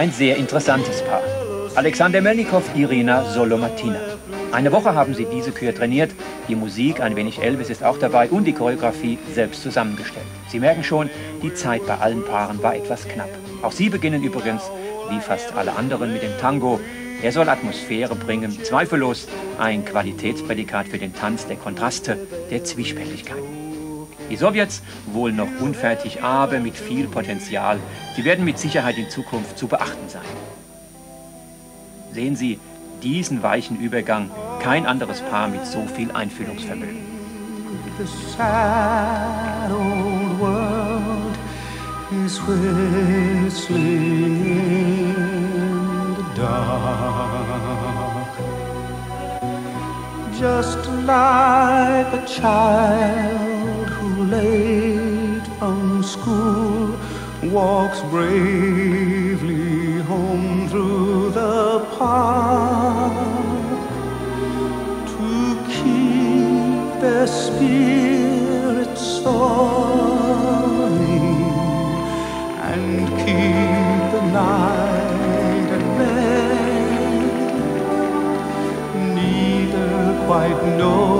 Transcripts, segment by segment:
Ein sehr interessantes Paar. Alexander Melnikow, Irina Solomatina. Eine Woche haben sie diese Kür trainiert, die Musik, ein wenig Elvis ist auch dabei und die Choreografie selbst zusammengestellt. Sie merken schon, die Zeit bei allen Paaren war etwas knapp. Auch sie beginnen übrigens, wie fast alle anderen, mit dem Tango. Er soll Atmosphäre bringen, zweifellos ein Qualitätsprädikat für den Tanz der Kontraste, der Zwiespältigkeit. Die Sowjets wohl noch unfertig, aber mit viel Potenzial. Sie werden mit Sicherheit in Zukunft zu beachten sein. Sehen Sie, diesen weichen Übergang kein anderes Paar mit so viel Einfühlungsvermögen. Just like a child late from school walks bravely home through the park to keep their spirits soaring and keep the night at bay. Neither quite knowing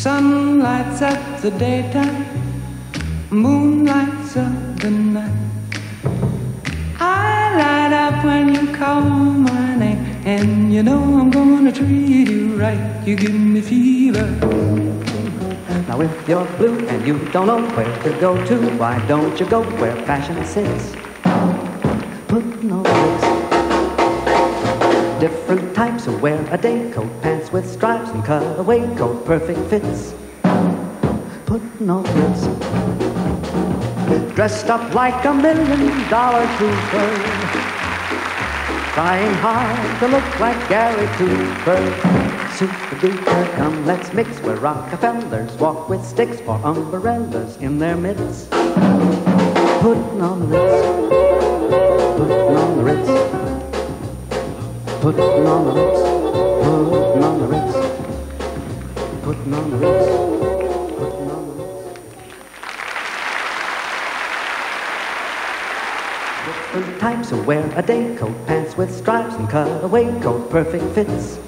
Sun lights up the daytime, moon lights up the night. I light up when you call my name, and you know I'm gonna treat you right. You give me fever. Now if you're blue and you don't know where to go to, why don't you go where fashion sits? Put no bricks. Different types who wear a day coat, pants with stripes and cutaway coat, perfect fits. Put no bricks. Dressed up like a million dollar trooper, trying hard to look like Gary Cooper. Super duper, come let's mix where Rockefellers walk with sticks for umbrellas in their midst. Putting on the putting on the Ritz, putting on the Ritz, putting on the Ritz, putting on the Ritz, the. Different types who wear a day coat, pants with stripes and cutaway coat, perfect fits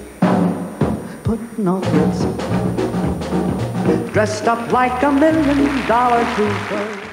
putting on Ritz. Dressed up like a million dollar trooper.